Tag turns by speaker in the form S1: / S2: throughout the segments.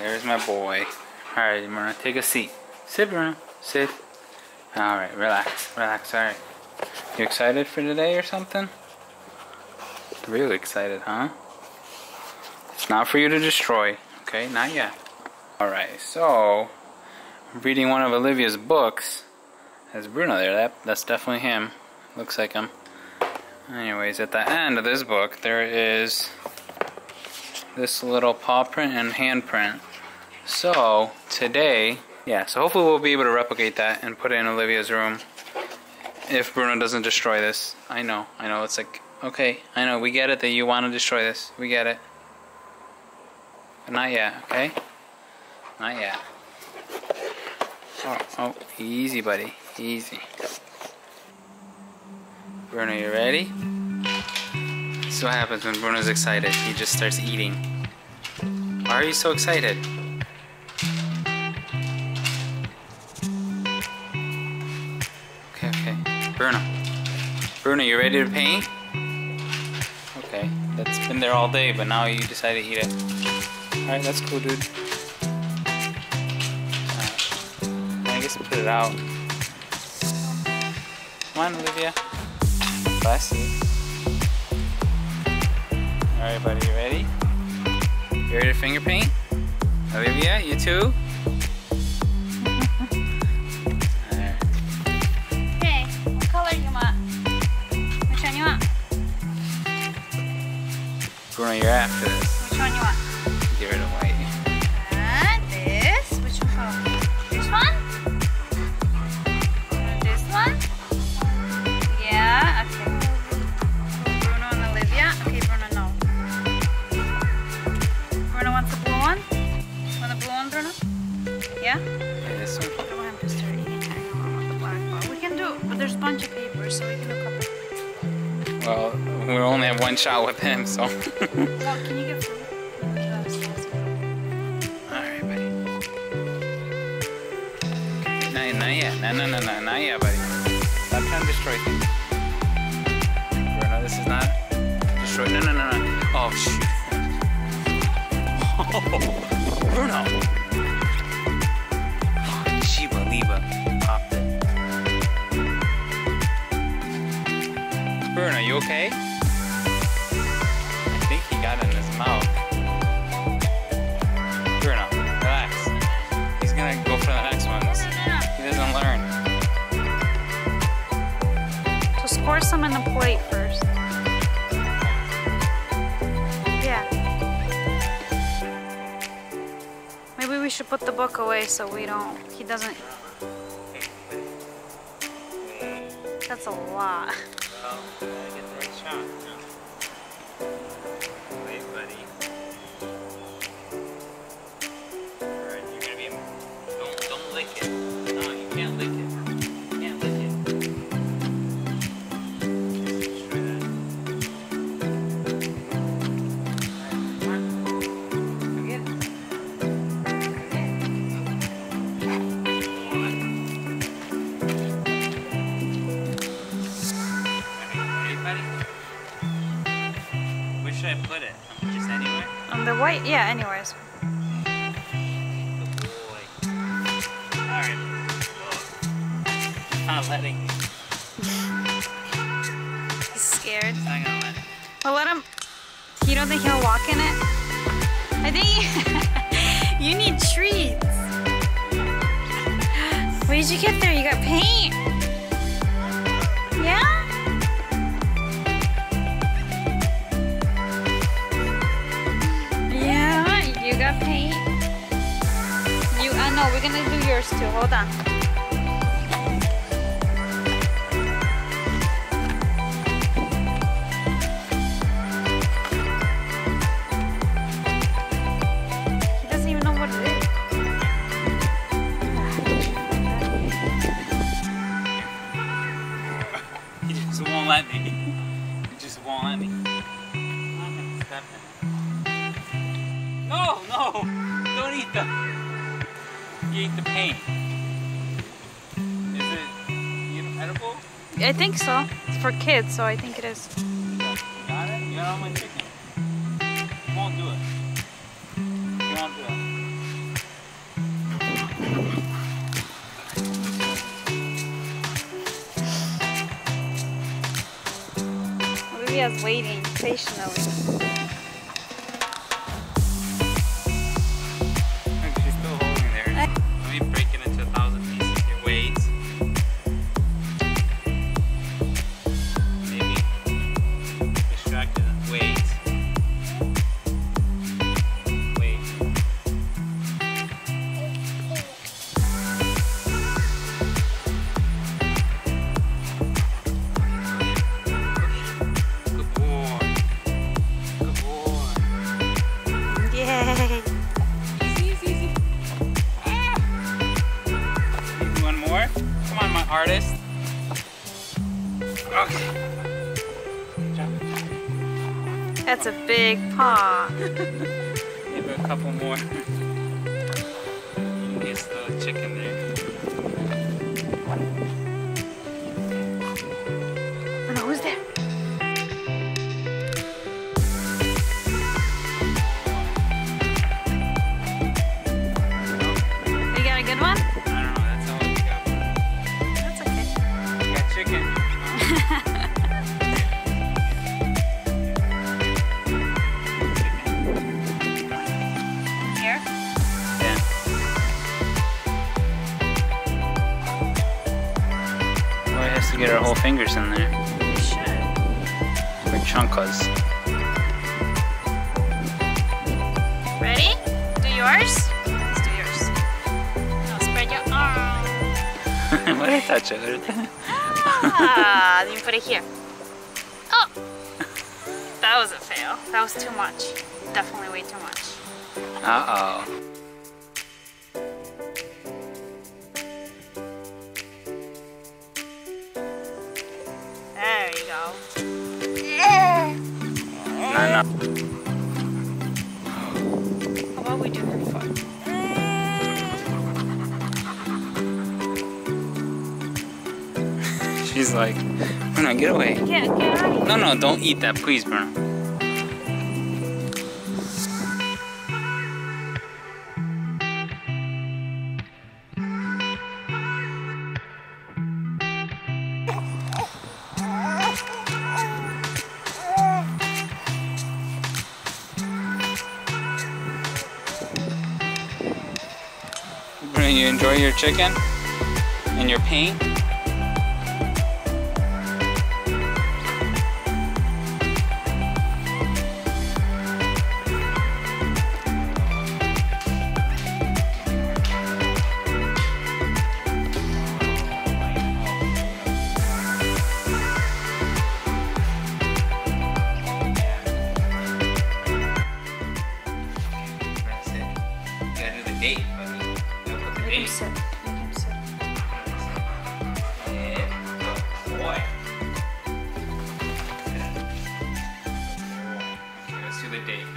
S1: there's my boy. Alright, Bruno, take a seat. Sit, Bruno. Sit. Alright, relax. Relax, alright. You excited for today or something? Really excited, huh? It's not for you to destroy, okay? Not yet. Alright, so, I'm reading one of Olivia's books. There's Bruno there. That, that's definitely him. Looks like him. Anyways, at the end of this book, there is this little paw print and hand print. So, today, yeah, so hopefully we'll be able to replicate that and put it in Olivia's room if Bruno doesn't destroy this. I know, I know, it's like, okay, I know, we get it that you want to destroy this. We get it. But not yet, okay? Not yet. Oh, oh, easy, buddy. Easy. Bruno, you ready? This is what happens when Bruno's excited. He just starts eating. Why are you so excited? Okay, okay. Bruno. Bruno, you ready to paint? Okay, that's been there all day, but now you decide to eat it. Alright, that's cool, dude. Right. I guess put it out. Come on, Olivia. Bless you. Alright, buddy, you ready? You ready to finger paint? Olivia, you too?
S2: Okay, what color you want? Which one you want?
S1: You're after this.
S2: Which one you want? One
S1: shot with him, so.
S2: Well, can you get food?
S1: Alright, buddy. Not, not yet. No, no, no, no, not yet, buddy. Stop trying to destroy things. Bruno, this is not destroy. No, no, no, no. Oh, shoot. Oh, Bruno. Oh, Shiba Liba popped it. Bruno, you okay?
S2: First. Yeah. Maybe we should put the book away so we don't. He doesn't. That's a lot. White, yeah. Anyways.
S1: Not letting
S2: he's scared.
S1: Let.
S2: Well, let him. You don't think he'll walk in it? I think you need treats. What did you get there? You got paint. Yeah, we're gonna do yours too. Hold on. I think so. It's for kids, so I think it is.
S1: Got it? You my chicken. You won't do it. You.
S2: Olivia's waiting patiently.
S1: Artist. Okay.
S2: That's a big paw.
S1: Maybe a couple more. Get the chicken there. Well, it has to get our whole fingers in there.
S2: You should.
S1: Or chunkas.
S2: Ready? Do yours? Let's do yours. Now spread your arm.
S1: what did I touch it?
S2: Ah, then you put it here. Oh! That was a fail. That was too much. Definitely way too much.
S1: Uh
S2: How about we do her foot?
S1: She's like, Bruno, get away.
S2: Get, get out.
S1: No, no, don't eat that, please, Bruno. Bruno, you enjoy your chicken and your paint? Okay,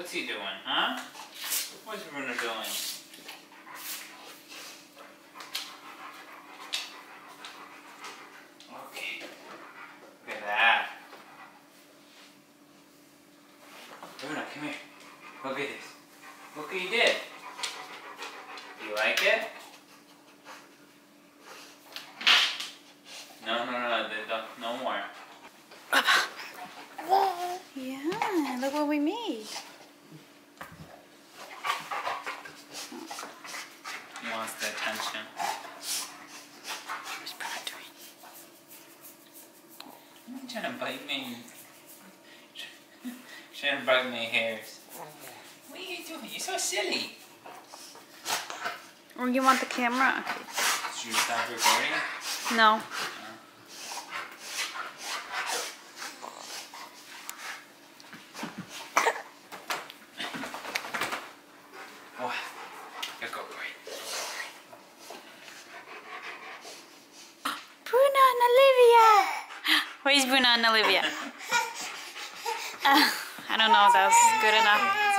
S1: what's he doing, huh? What's Bruno doing? Okay. Look at that. Bruno, come here. Look at this. Look what you did. You like it? No, no, no, don't, no more.
S2: Yeah, look what we made.
S1: He wants the attention.
S2: What's Bruno doing?
S1: You're trying to bite me. trying to bite my hairs. What are you doing? You're so silly.
S2: Or you want the camera?
S1: Should you stop recording?
S2: No.
S1: Boy, you go, boy.
S2: Bruno and Olivia? Uh, I don't know if that was good enough.